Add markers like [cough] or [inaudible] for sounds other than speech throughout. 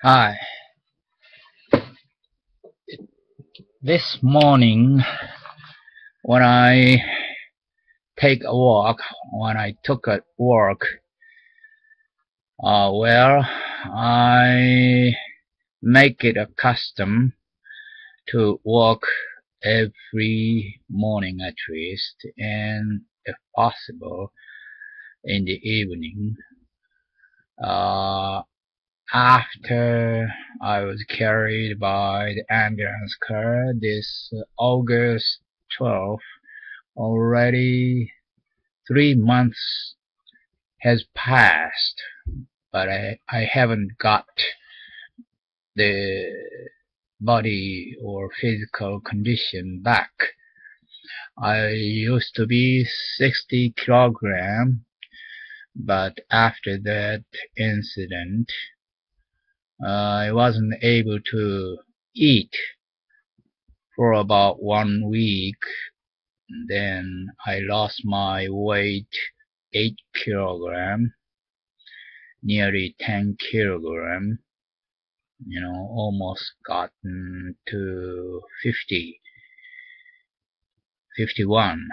Hi. This morning, when I take a walk, when I took a walk, uh, well, I make it a custom to walk every morning at least, and if possible, in the evening. Uh, after I was carried by the ambulance car this August 12th, already three months has passed, but I, I haven't got the body or physical condition back. I used to be 60 kilogram, but after that incident, I wasn't able to eat for about one week. Then I lost my weight 8 kilogram, nearly 10 kilogram, you know, almost gotten to 50, 51.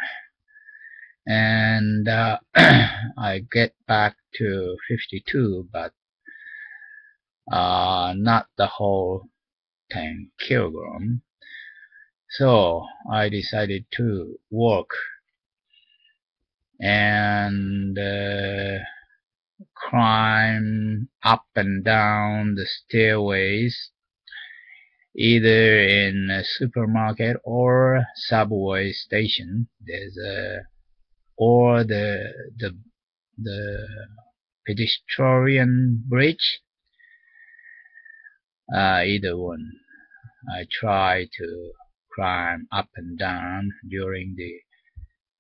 And uh, [clears throat] I get back to 52, but uh, not the whole 10 kilogram. So I decided to walk and uh, climb up and down the stairways either in a supermarket or subway station. There's a or the the the pedestrian bridge uh, either one. I try to climb up and down during the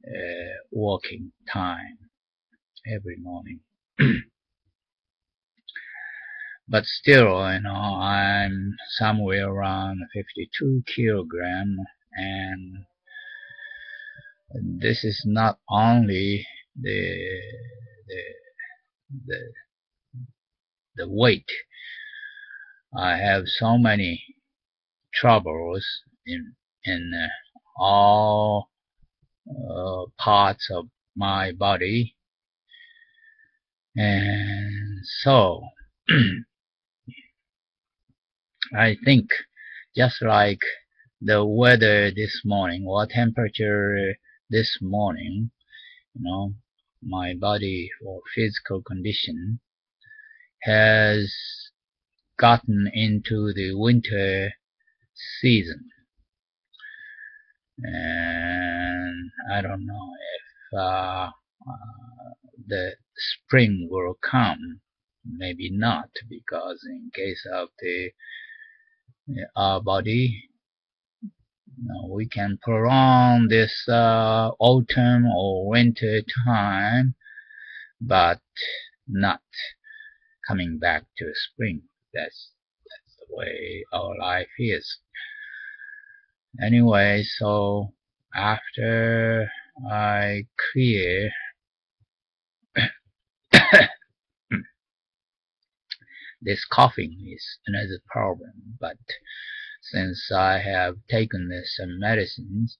uh, walking time every morning. [clears throat] but still, you know, I'm somewhere around 52 kilogram, and this is not only the the the, the weight I have so many troubles in in uh, all uh, parts of my body. And so [clears throat] I think just like the weather this morning what temperature this morning you know my body or physical condition has gotten into the winter season. And I don't know if uh, uh, the spring will come. Maybe not, because in case of the our body, know, we can prolong this uh, autumn or winter time, but not coming back to spring that's that's the way our life is. Anyway so after I clear [coughs] this coughing is another problem but since I have taken some medicines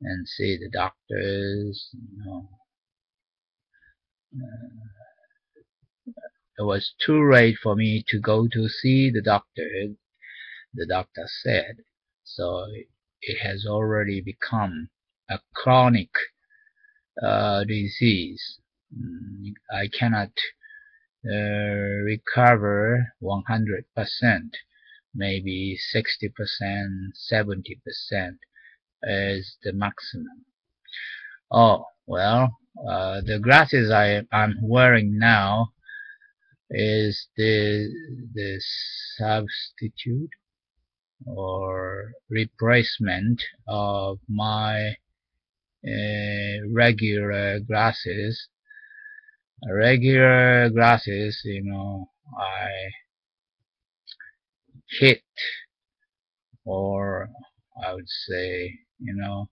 and see the doctors you know uh, it was too late for me to go to see the doctor, the doctor said. So it has already become a chronic uh, disease. Mm, I cannot uh, recover 100%, maybe 60%, 70% is the maximum. Oh, well, uh, the glasses I, I'm wearing now is the the substitute or replacement of my uh, regular glasses. Regular glasses you know I hit or I would say you know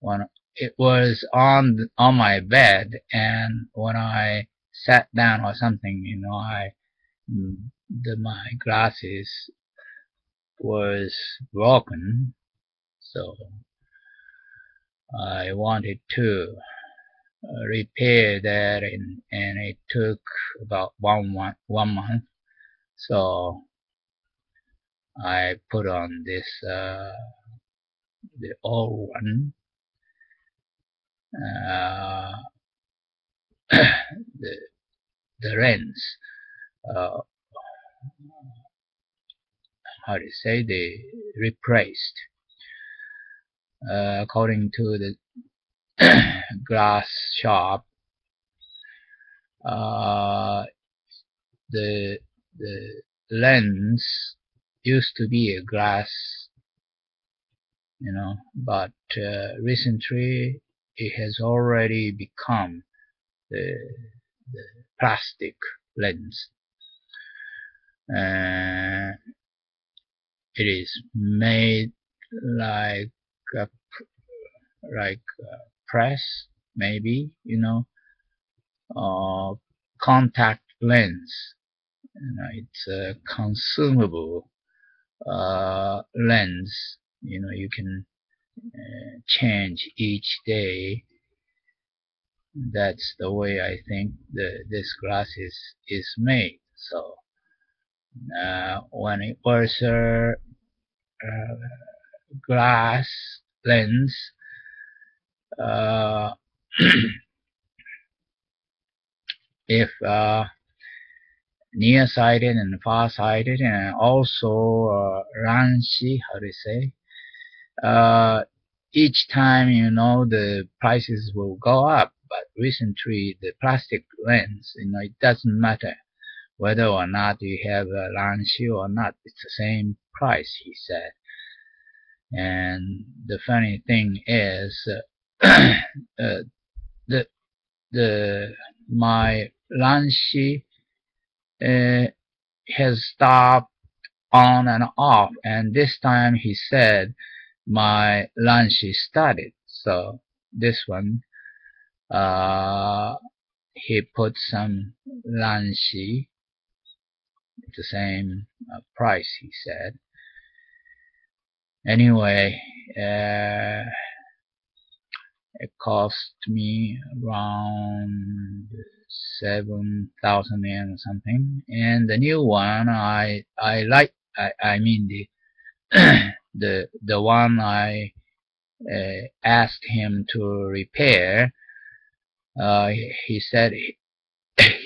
when it was on on my bed and when I sat down or something, you know, I the my glasses was broken so I wanted to repair that and, and it took about one, one, one month. So I put on this uh, the old one. Uh, [clears throat] the the lens uh, how to say they replaced uh, according to the [coughs] glass shop uh, the the lens used to be a glass you know but uh, recently it has already become the, the plastic lens. Uh, it is made like a, like a press maybe you know uh, contact lens. You know, it's a consumable uh, lens. You know you can uh, change each day that's the way I think the this glass is is made. So uh, when it was a uh, glass lens uh, [clears throat] if uh, nearsighted and farsighted and also uh, Ranshi, how to say, uh, each time you know the prices will go up but recently the plastic lens you know it doesn't matter whether or not you have a Ranshi or not it's the same price he said. And the funny thing is uh, [clears throat] uh, the the my Ranshi uh, has stopped on and off and this time he said my is started. So this one uh, he put some lunch the same uh, price he said. Anyway uh, it cost me around seven thousand yen or something. And the new one I I like I, I mean the [clears throat] the the one I uh, asked him to repair uh, he said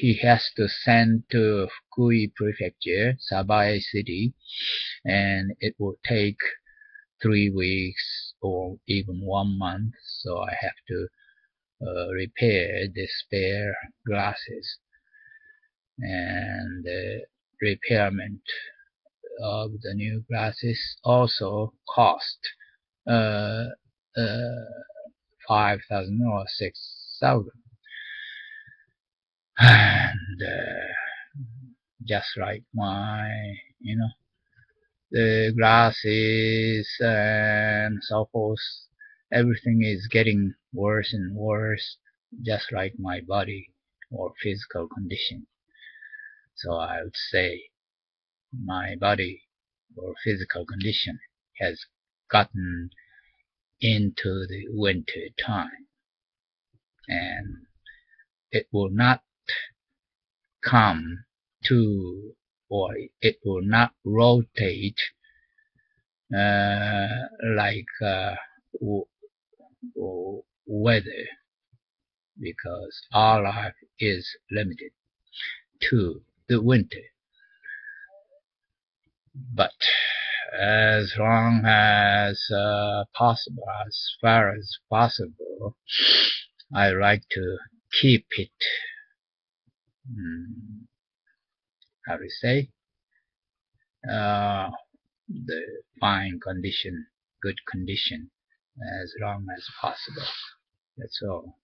he, has to send to Fukui Prefecture, Sabae City, and it will take three weeks or even one month, so I have to uh, repair the spare glasses. And the repairment of the new glasses also cost uh, uh, 5,000 or 6,000. [sighs] And uh, just like my, you know, the glasses and so forth, everything is getting worse and worse, just like my body or physical condition. So I would say my body or physical condition has gotten into the winter time and it will not come to or it will not rotate uh, like uh, weather because our life is limited to the winter. But as long as uh, possible, as far as possible, I like to keep it, um, how to say, uh, the fine condition, good condition, as long as possible. That's all.